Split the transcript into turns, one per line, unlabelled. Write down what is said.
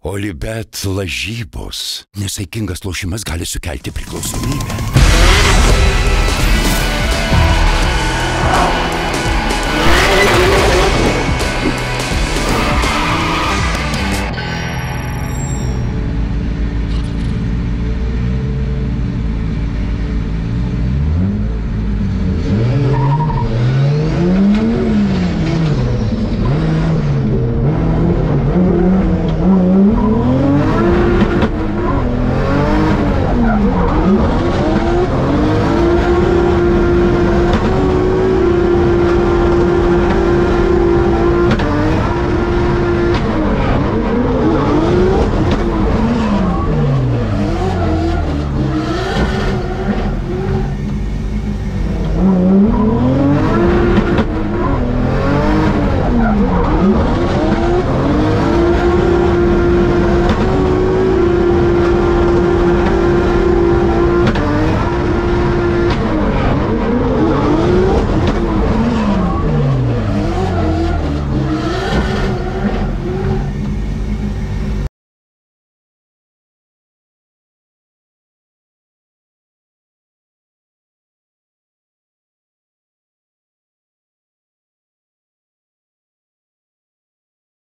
Oli, bet lažybos, nesaikingas lošimas gali sukelti priklausomybę.